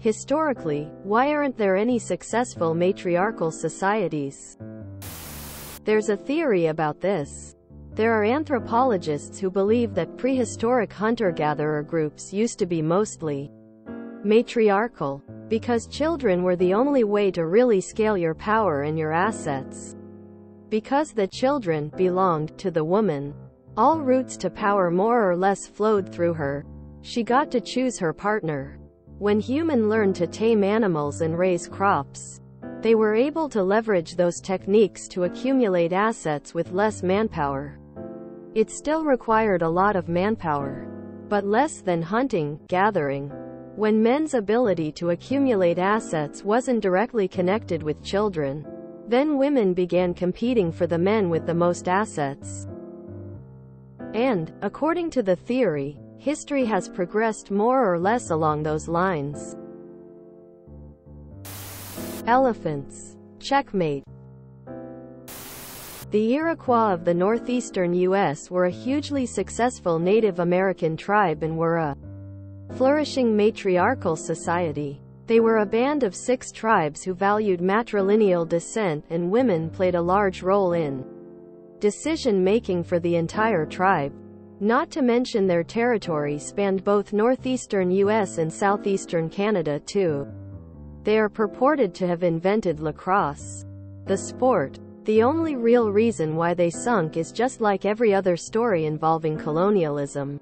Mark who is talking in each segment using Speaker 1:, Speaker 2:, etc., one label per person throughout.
Speaker 1: Historically, why aren't there any successful matriarchal societies? There's a theory about this. There are anthropologists who believe that prehistoric hunter-gatherer groups used to be mostly matriarchal, because children were the only way to really scale your power and your assets. Because the children belonged to the woman, all routes to power more or less flowed through her. She got to choose her partner. When human learned to tame animals and raise crops, they were able to leverage those techniques to accumulate assets with less manpower. It still required a lot of manpower, but less than hunting, gathering. When men's ability to accumulate assets wasn't directly connected with children, then women began competing for the men with the most assets. And, according to the theory, history has progressed more or less along those lines. Elephants. Checkmate. The Iroquois of the northeastern U.S. were a hugely successful Native American tribe and were a flourishing matriarchal society. They were a band of six tribes who valued matrilineal descent and women played a large role in decision-making for the entire tribe. Not to mention their territory spanned both northeastern US and southeastern Canada too. They are purported to have invented lacrosse. The sport. The only real reason why they sunk is just like every other story involving colonialism.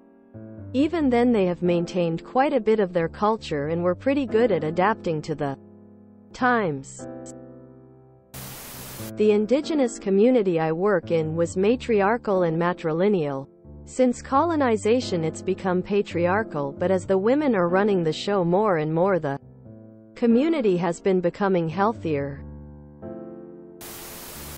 Speaker 1: Even then they have maintained quite a bit of their culture and were pretty good at adapting to the times. The indigenous community I work in was matriarchal and matrilineal. Since colonization it's become patriarchal but as the women are running the show more and more the community has been becoming healthier.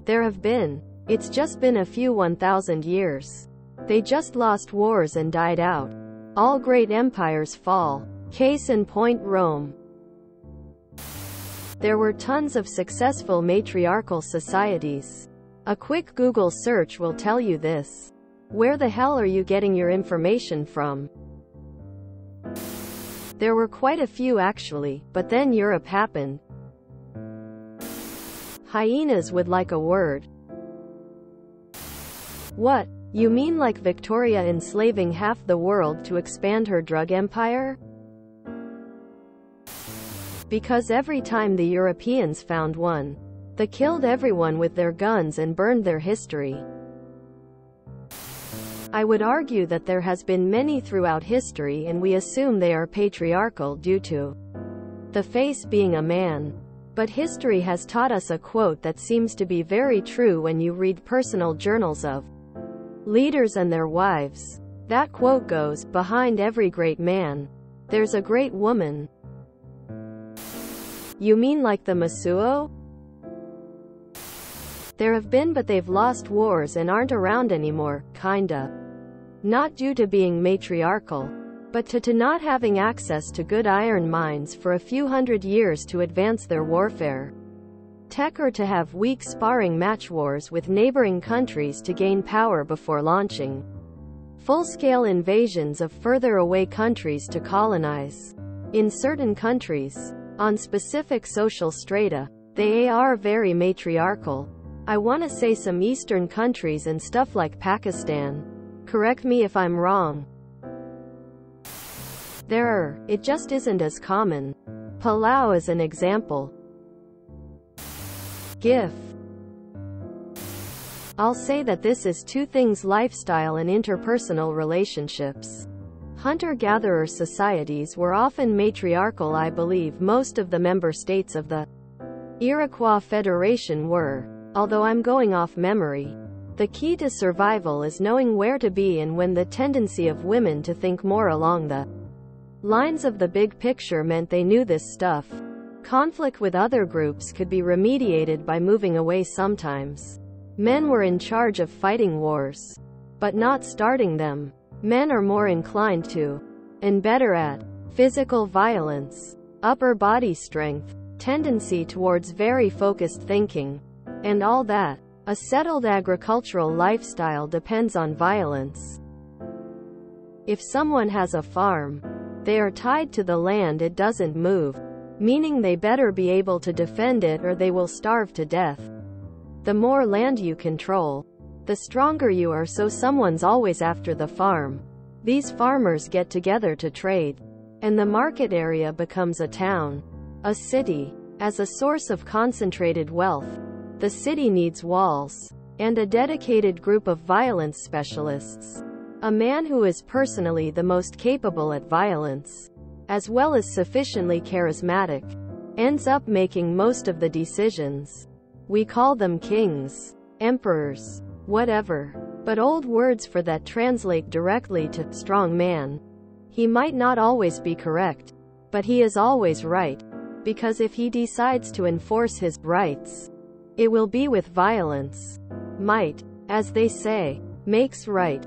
Speaker 1: There have been. It's just been a few 1,000 years. They just lost wars and died out. All great empires fall. Case in point Rome. There were tons of successful matriarchal societies. A quick Google search will tell you this. Where the hell are you getting your information from? There were quite a few actually, but then Europe happened. Hyenas would like a word. What? You mean like Victoria enslaving half the world to expand her drug empire? Because every time the Europeans found one, they killed everyone with their guns and burned their history. I would argue that there has been many throughout history and we assume they are patriarchal due to the face being a man. But history has taught us a quote that seems to be very true when you read personal journals of leaders and their wives. That quote goes, behind every great man, there's a great woman. You mean like the Mosuo? There have been but they've lost wars and aren't around anymore, kinda. Not due to being matriarchal, but to, to not having access to good iron mines for a few hundred years to advance their warfare. Tech or to have weak sparring match wars with neighboring countries to gain power before launching full-scale invasions of further away countries to colonize. In certain countries, on specific social strata. They are very matriarchal. I want to say some Eastern countries and stuff like Pakistan. Correct me if I'm wrong. There are, it just isn't as common. Palau is an example. GIF. I'll say that this is two things lifestyle and interpersonal relationships. Hunter-gatherer societies were often matriarchal I believe most of the member states of the Iroquois Federation were. Although I'm going off memory. The key to survival is knowing where to be and when the tendency of women to think more along the lines of the big picture meant they knew this stuff. Conflict with other groups could be remediated by moving away sometimes. Men were in charge of fighting wars, but not starting them. Men are more inclined to, and better at, physical violence, upper body strength, tendency towards very focused thinking, and all that. A settled agricultural lifestyle depends on violence. If someone has a farm, they are tied to the land it doesn't move. meaning they better be able to defend it or they will starve to death. The more land you control, the stronger you are so someone's always after the farm. These farmers get together to trade, and the market area becomes a town, a city. As a source of concentrated wealth, the city needs walls and a dedicated group of violence specialists. A man who is personally the most capable at violence, as well as sufficiently charismatic, ends up making most of the decisions. We call them kings, emperors, whatever. But old words for that translate directly to strong man. He might not always be correct, but he is always right. Because if he decides to enforce his rights, it will be with violence. Might, as they say, makes right.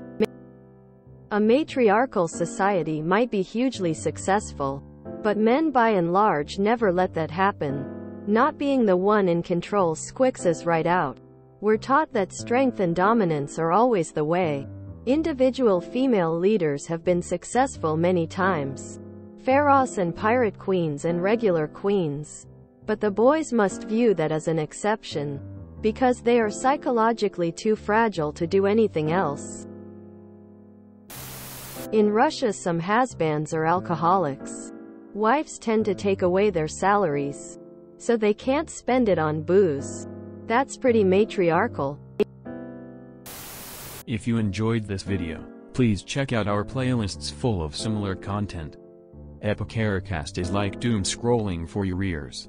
Speaker 1: A matriarchal society might be hugely successful, but men by and large never let that happen. Not being the one in control squicks us right out. We're taught that strength and dominance are always the way. Individual female leaders have been successful many times. Pharaohs and pirate queens and regular queens. But the boys must view that as an exception. Because they are psychologically too fragile to do anything else. In Russia some husbands are alcoholics. Wives tend to take away their salaries. So they can't spend it on booze. That's pretty matriarchal.
Speaker 2: If you enjoyed this video, please check out our playlists full of similar content. Epicaricast is like doom scrolling for your ears.